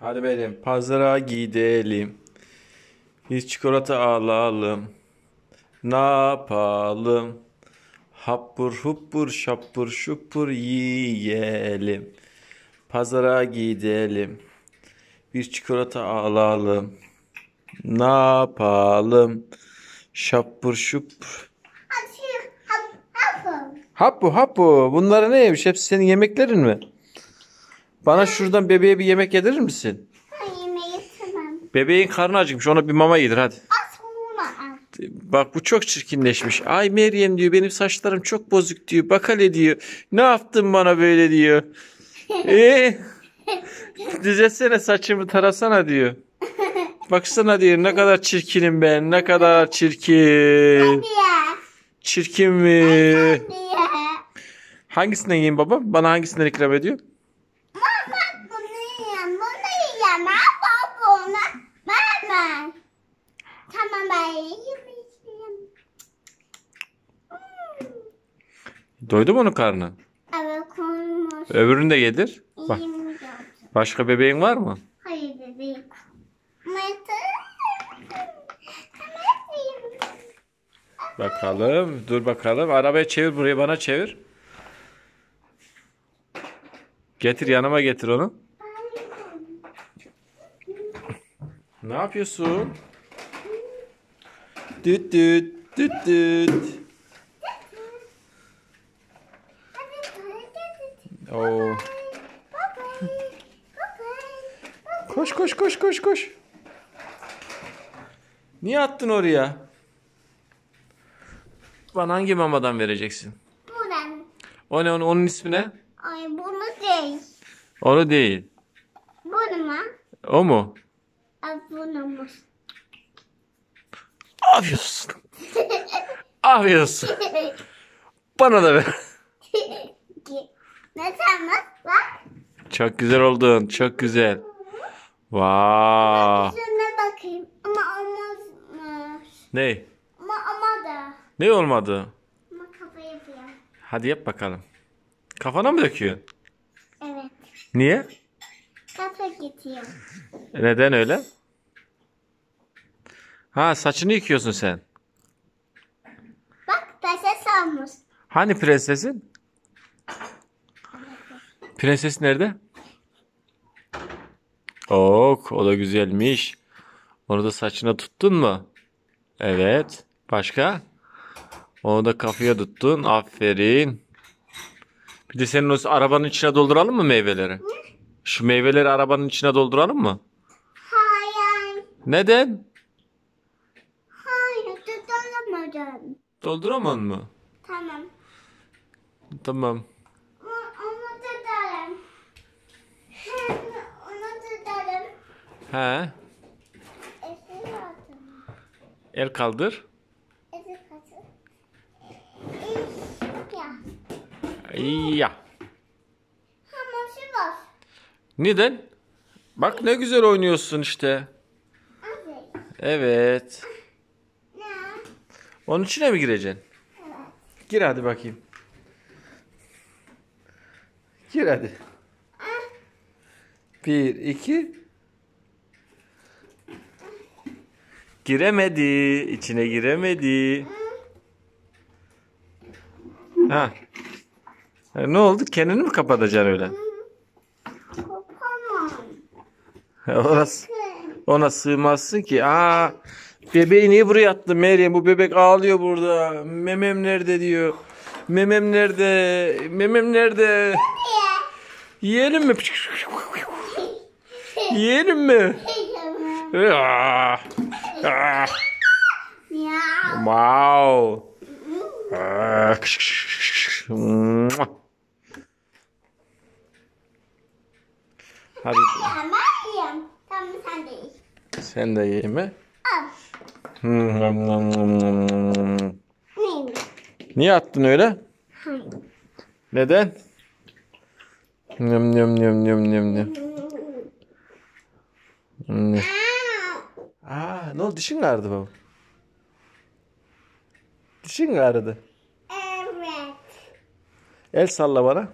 Hadi benim pazara gidelim. Biz çikolata alalım. Ne yapalım? Happur huppur şappur şupur yiyelim. Pazara gidelim. Bir çikolata alalım. Ne yapalım? Şappur şupur. Hadi hap hapım. Happu happu. Bunlar neymiş? Hepsi senin yemeklerin mi? Bana şuradan bebeğe bir yemek yedirir misin? Yemeği tamam. Bebeğin karnı acıkmış. Ona bir mama yedir hadi. At bunu at. Bak bu çok çirkinleşmiş. Ay Meryem diyor benim saçlarım çok bozuk diyor. Bak hele diyor. Ne yaptın bana böyle diyor. Eee? Düzelsene saçımı tarasana diyor. Baksana diyor ne kadar çirkinim ben. Ne kadar çirkin. Çirkin mi? Hangisinden yiyeyim baba? Bana hangisinden ikram ediyor? Mama bunu yiyem. Bunu yiyem. Baba bunu. Mama. Yiyeyim. Doydu mu onun karnı? Evet konmuş. Öbürünü de yedir. Bak, başka bebeğin var mı? Hayır bebeğim. Bakalım. Dur bakalım. Arabayı çevir buraya bana çevir. Getir yanıma getir onu. Ne yapıyorsun? Düt düt düt düt. Oo. Koş koş koş koş koş. Niye attın oraya? Bana hangi mamadan vereceksin? Buradan. O ne onun, onun ismi ne? Ay bunu değil. Onu değil. Bunu mu? O mu? Ay bunu mu? Afiyolsun. Afiyolsun. Bana da ver. ne tamam? Bak. Çok güzel oldun. Çok güzel. Vaa. Şuna bakayım. Ama olmaz mı? Ne? Ama da. Ne olmadı? Ama kafa yapıyor. Hadi yap bakalım. Kafana mı döküyorsun? Evet. Niye? Kafa getiriyor. Neden öyle? Ha saçını yıkıyorsun sen. Bak taşa salmış. Hani prensesin? Prenses nerede? Ok, o da güzelmiş. Onu da saçına tuttun mu? Evet. Başka? Onu da kafaya tuttun. Aferin. Bir de senin o arabanın içine dolduralım mı meyveleri? Şu meyveleri arabanın içine dolduralım mı? Hayır. Neden? Hayır tutamadım. Dolduramam mı? Tamam. Tamam. Onu, tutarım. Onu tutarım. He. El kaldır. Esir katı. Ya. Neden? Bak ne güzel oynuyorsun işte. Aferin. Evet. Onun içine mi gireceksin? Evet. Gir hadi bakayım. Gir hadi. Bir, iki. Giremedi. İçine giremedi. Ha. Ha, Ne oldu? Kendini mi kapatacaksın öyle? Kopamam. Orası, ona sığmazsın ki. Aa, bebeği niye buraya attın Meryem? Bu bebek ağlıyor burada. Memem nerede diyor. Memem nerede? Memem nerede? Yiyelim mi? Yiyelim mi? Wow. Mua. Hadi Tamam yiyeyim. Tamam sen de ye. Sen de ye mi? Al. Niye attın öyle? Hayır. Neden? Nyam nyam nyam nyam nyam nyam. Hmm. Aa, ne oldu? Dişin ağrıdı baba? Dişin ağrıdı? Evet. El salla bana.